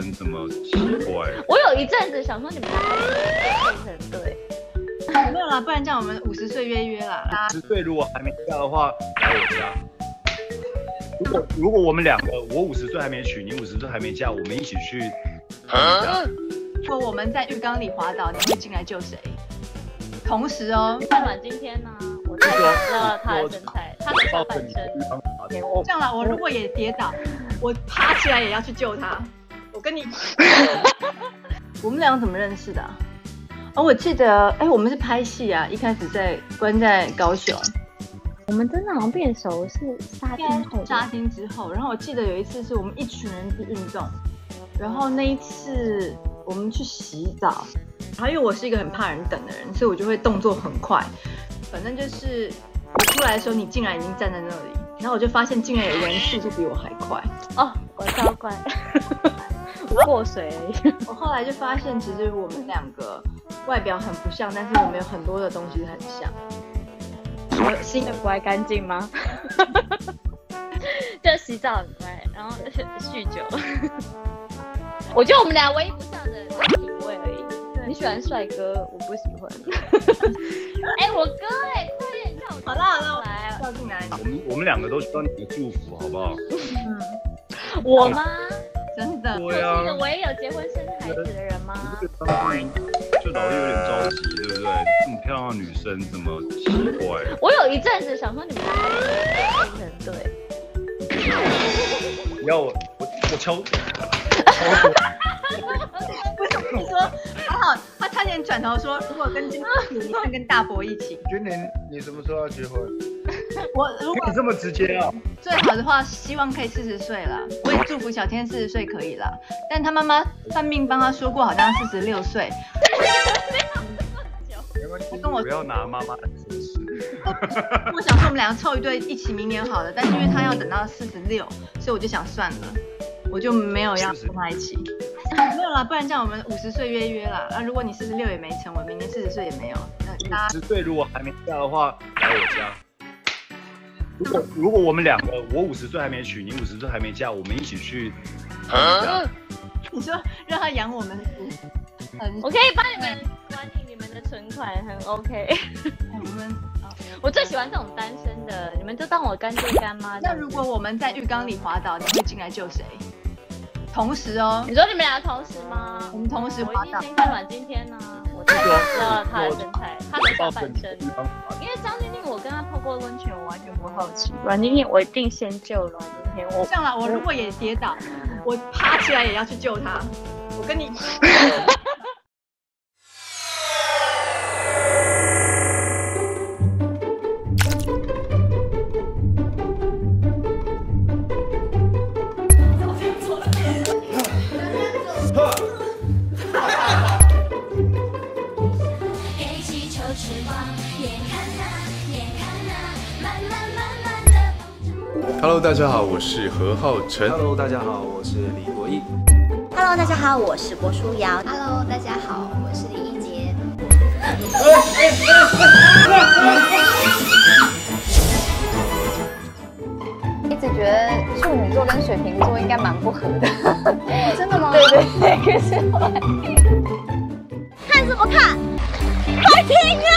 生怎么奇怪？我有一阵子想说你们两个变成对，没有啦，不然这样我们五十岁约约啦。五十岁如果还没嫁的话，来我家。如果如果我们两个，我五十岁还没娶，你五十岁还没嫁，我们一起去。如果我们在浴缸里滑倒，你会进来救谁？同时哦，看完今天呢，我太知道他的身材，他的下半身。这样啦，我如果也跌倒，我爬起来也要去救他。我跟你，我们俩怎么认识的？哦，我记得，哎，我们是拍戏啊，一开始在关在高雄。我们真的好像变熟是杀青后，杀青之后，然后我记得有一次是我们一群人去运动，然后那一次我们去洗澡，然后因为我是一个很怕人等的人，所以我就会动作很快，反正就是我出来的时候你竟然已经站在那里，然后我就发现竟然有人速度比我还快。哦，我超快，过水。我后来就发现其实我们两个外表很不像，但是我们有很多的东西很像。我心的不爱干净吗？就洗澡很乖，然后酗酒。我觉得我们俩唯一不像的品味而已。你喜欢帅哥，我不喜欢。哎，我哥哎，快点叫我好了好了，来叫进来。我们我们两个都需要你的祝福，好不好？嗯，我吗？真的？对啊。是唯一有结婚生孩子的人吗？就老是有点着急，对不对？这么漂亮的女生怎么奇怪？我有一阵子想说你们两个对。你要我我我敲。为什么你说还好？他差点转头说，如果跟金你会跟大伯一起。君年你什么时候要结婚？我如果你这么直接啊？最好的话，希望可以四十岁了。我也祝福小天四十岁可以了。但他妈妈算命帮他说过，好像四十六岁。他跟我不要拿妈妈的事实。我想说我们两个凑一对一起明年好了，但是因为他要等到四十六，所以我就想算了，我就没有要跟他一起。没有啦，不然这样我们五十岁约约啦。那如果你四十六也没成，我明年四十岁也没有。那五十岁如果还没嫁的话，来我家。如果如果我们两个，我五十岁还没娶，你五十岁还没嫁，我们一起去你说让他养我们，我可以帮你们管理你们的存款，很 OK。我们，我最喜欢这种单身的，你们就当我干爹干妈。那如果我们在浴缸里滑倒，你会进来救谁？同时哦，你说你们俩同时吗？我们同时滑倒。先看阮今天呢，我太知道他的身材，他的下半身。因为张钧甯，我跟他泡过温泉，我完全不好奇。阮经天，我一定先救阮经天。我这样了，我如果也跌倒，我爬起来也要去救他。我跟你。Hello，大家好，我是何浩晨。Hello，大家好，我是李国义。Hello，大家好，我是郭书瑶。Hello，大家好，我是李一杰。一直觉得处女座跟水瓶座应该蛮不合的。真的吗？对对对，个是我看什么看？快停啊！